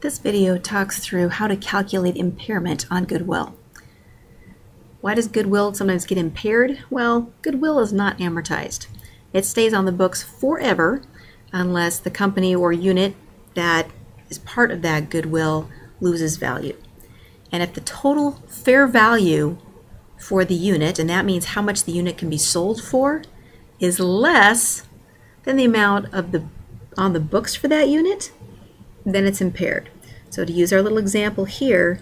This video talks through how to calculate impairment on goodwill. Why does goodwill sometimes get impaired? Well, goodwill is not amortized. It stays on the books forever unless the company or unit that is part of that goodwill loses value. And if the total fair value for the unit, and that means how much the unit can be sold for, is less than the amount of the on the books for that unit, then it's impaired. So to use our little example here,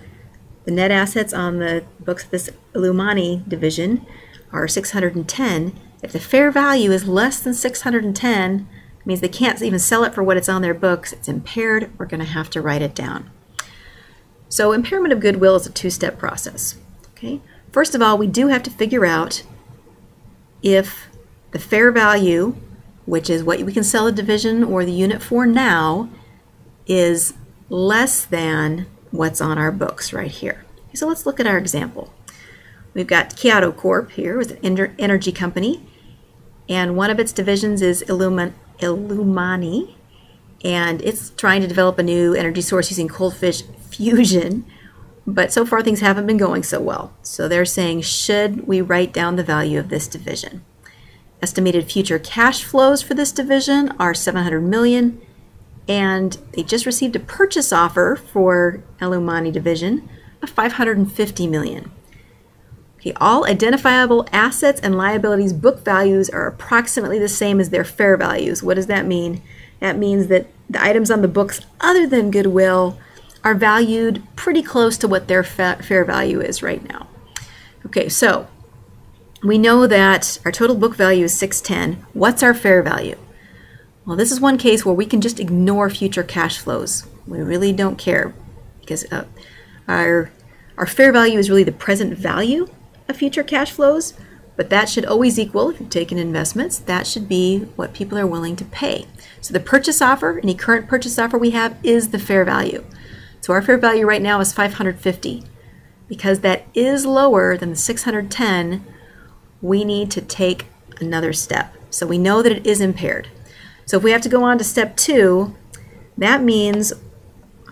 the net assets on the books of this Illumoney division are 610. If the fair value is less than 610, it means they can't even sell it for what it's on their books. It's impaired. We're going to have to write it down. So impairment of goodwill is a two-step process. Okay. First of all, we do have to figure out if the fair value, which is what we can sell a division or the unit for now, is less than what's on our books right here. So let's look at our example. We've got Kyoto Corp here with an energy company, and one of its divisions is Illumin Illumoney, and it's trying to develop a new energy source using cold fish fusion, but so far things haven't been going so well. So they're saying, should we write down the value of this division? Estimated future cash flows for this division are 700 million, and they just received a purchase offer for Illumoney division of 550 million. Okay, all identifiable assets and liabilities book values are approximately the same as their fair values. What does that mean? That means that the items on the books other than goodwill are valued pretty close to what their fa- fair value is right now. Okay, so we know that our total book value is 610. What's our fair value? Well, this is one case where we can just ignore future cash flows. We really don't care because uh, our, our fair value is really the present value of future cash flows, but that should always equal, if you've taken investments, that should be what people are willing to pay. So the purchase offer, any current purchase offer we have, is the fair value. So our fair value right now is 550. Because that is lower than the 610, we need to take another step. So we know that it is impaired. So if we have to go on to step two, that means,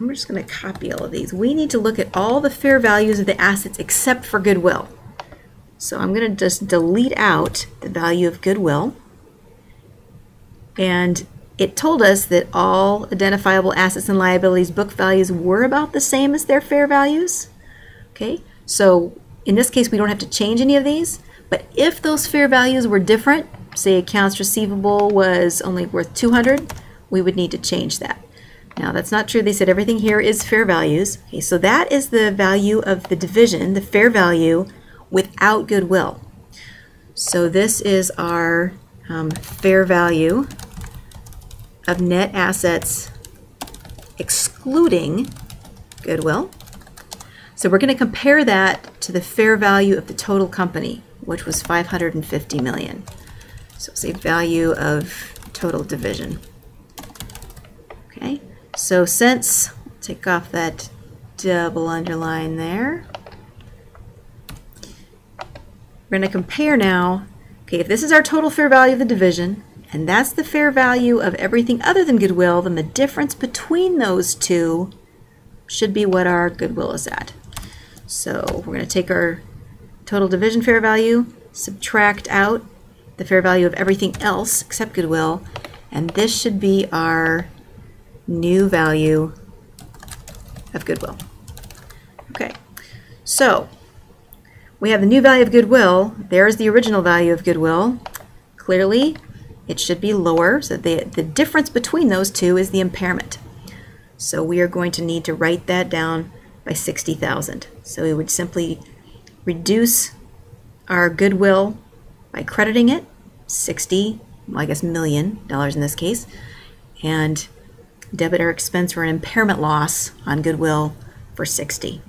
I'm just going to copy all of these. We need to look at all the fair values of the assets except for goodwill. So I'm going to just delete out the value of goodwill. And it told us that all identifiable assets and liabilities book values were about the same as their fair values. Okay, so in this case, we don't have to change any of these. But if those fair values were different, say accounts receivable was only worth 200, we would need to change that. Now that's not true. They said everything here is fair values. Okay, so that is the value of the division, the fair value without goodwill. So this is our um, fair value of net assets excluding goodwill. So we're going to compare that to the fair value of the total company, which was 550 million. So say value of total division. Okay, so since, take off that double underline there. We're going to compare now, okay, if this is our total fair value of the division, and that's the fair value of everything other than goodwill, then the difference between those two should be what our goodwill is at. So we're going to take our total division fair value, subtract out the fair value of everything else except goodwill, and this should be our new value of goodwill. Okay, so we have the new value of goodwill. There's the original value of goodwill. Clearly, it should be lower, so the, the difference between those two is the impairment. So we are going to need to write that down by 60,000. So we would simply reduce our goodwill by crediting it 60, well, I guess million dollars in this case, and debit or expense for an impairment loss on goodwill for 60.